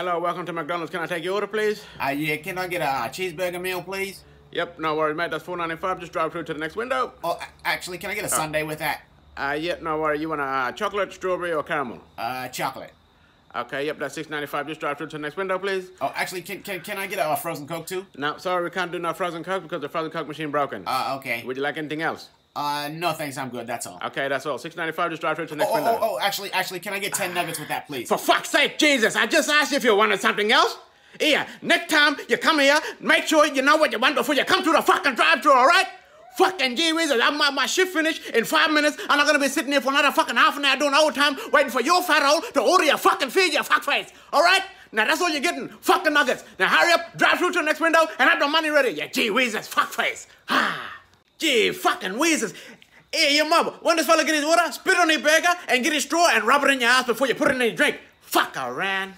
Hello, welcome to McDonald's. Can I take your order, please? Uh, yeah, can I get a cheeseburger meal, please? Yep, no worries, mate. That's four ninety five. Just drive through to the next window. Oh, actually, can I get a sundae with that? Uh, yep, no worries. You want a uh, chocolate, strawberry, or caramel? Uh, chocolate. Okay, yep, that's six ninety five. Just drive through to the next window, please. Oh, actually, can can, can I get a frozen Coke too? No, sorry, we can't do no frozen coke because the frozen coke machine broken. Uh, okay. Would you like anything else? Uh, no thanks, I'm good, that's all. Okay, that's all. Six ninety five. Just drive through to the Oh, next oh, window. oh, oh, actually, actually, can I get 10 nuggets with that, please? For fuck's sake, Jesus! I just asked you if you wanted something else. Yeah, next time you come here, make sure you know what you want before you come to the fucking drive-thru, all right? Fucking gee whiz, I'm my, my shift finished in five minutes. I'm not gonna be sitting here for another fucking half an hour doing overtime waiting for your fat hole to order your fucking feed, you fuckface, all right? Now that's all you're getting, fucking nuggets. Now hurry up, drive through to the next window, and have the money ready. Yeah, gee whizzes, fuckface. Ah, gee fucking whizzes. Hey, your mother, when this fella get his water, spit on his burger and get his straw and rub it in your ass before you put it in your drink. Fuck around.